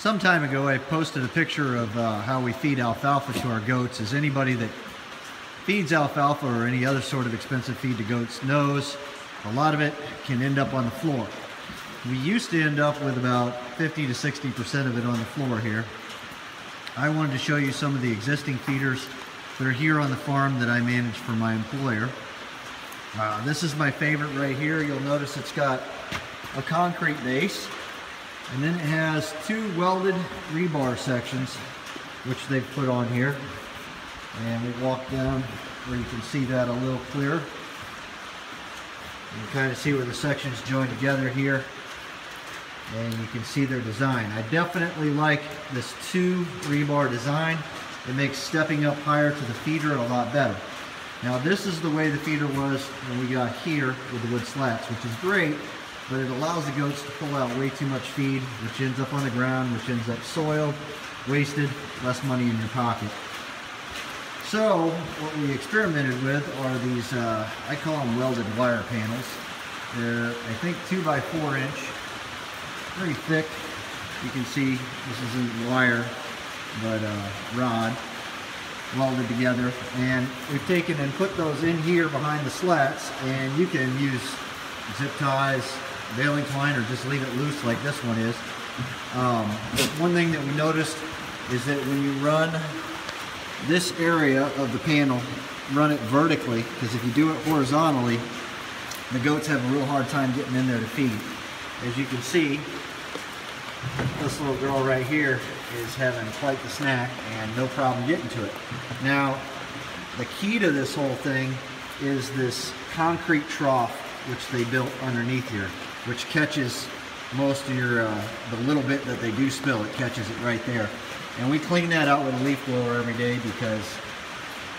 some time ago I posted a picture of uh, how we feed alfalfa to our goats. As anybody that feeds alfalfa or any other sort of expensive feed to goats knows, a lot of it can end up on the floor. We used to end up with about 50 to 60% of it on the floor here. I wanted to show you some of the existing feeders that are here on the farm that I manage for my employer. Uh, this is my favorite right here. You'll notice it's got a concrete base and then it has two welded rebar sections which they've put on here and we walk down where you can see that a little clearer. You can kind of see where the sections join together here and you can see their design. I definitely like this two rebar design. It makes stepping up higher to the feeder a lot better. Now this is the way the feeder was when we got here with the wood slats, which is great, but it allows the goats to pull out way too much feed, which ends up on the ground, which ends up soiled, wasted, less money in your pocket. So what we experimented with are these, uh, I call them welded wire panels. They're, I think, two by four inch, pretty thick. You can see this isn't wire, but uh, rod welded together and we've taken and put those in here behind the slats and you can use zip ties baling twine or just leave it loose like this one is. Um, one thing that we noticed is that when you run this area of the panel run it vertically because if you do it horizontally the goats have a real hard time getting in there to feed. As you can see this little girl right here is having quite the snack and no problem getting to it. Now, the key to this whole thing is this concrete trough which they built underneath here, which catches most of your, uh, the little bit that they do spill, it catches it right there. And we clean that out with a leaf blower every day because,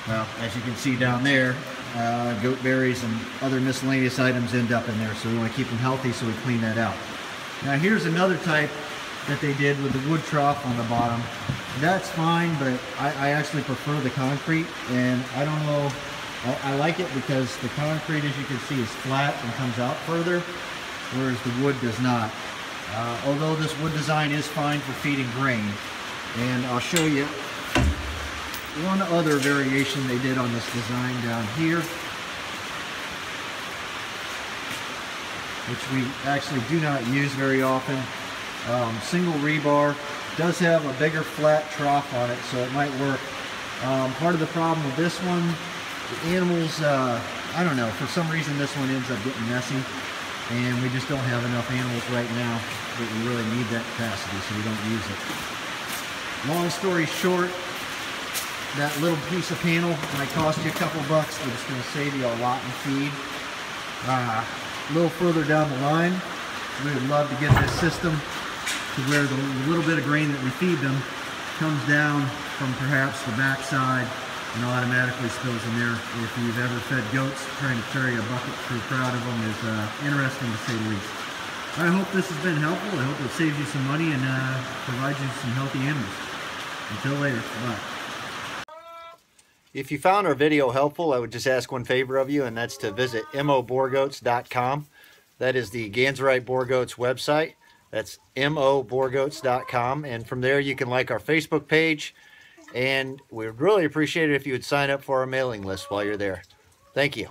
well, as you can see down there, uh, goat berries and other miscellaneous items end up in there. So we want to keep them healthy, so we clean that out. Now here's another type that they did with the wood trough on the bottom. That's fine, but I, I actually prefer the concrete, and I don't know, I, I, like it because the concrete, as you can see, is flat and comes out further, whereas the wood does not. Uh, although this wood design is fine for feeding grain, and I'll show you one other variation they did on this design down here, which we actually do not use very often. Um, single rebar does have a bigger flat trough on it so it might work. Um, part of the problem with this one the animals uh, I don't know for some reason this one ends up getting messy and we just don't have enough animals right now that we really need that capacity so we don't use it. Long story short that little piece of panel might cost you a couple bucks but it's going to save you a lot in feed. Uh, a little further down the line we would love to get this system to where the little bit of grain that we feed them comes down from perhaps the backside and automatically spills in there. If you've ever fed goats, trying to carry a bucket through a crowd of them is uh, interesting to say the least. I hope this has been helpful. I hope it saves you some money and uh, provides you some healthy animals. Until later, bye. If you found our video helpful, I would just ask one favor of you, and that's to visit moboergoats.com. That is the Ganserite Boer Goats website. That's moboergoats.com. And from there, you can like our Facebook page. And we'd really appreciate it if you would sign up for our mailing list while you're there. Thank you.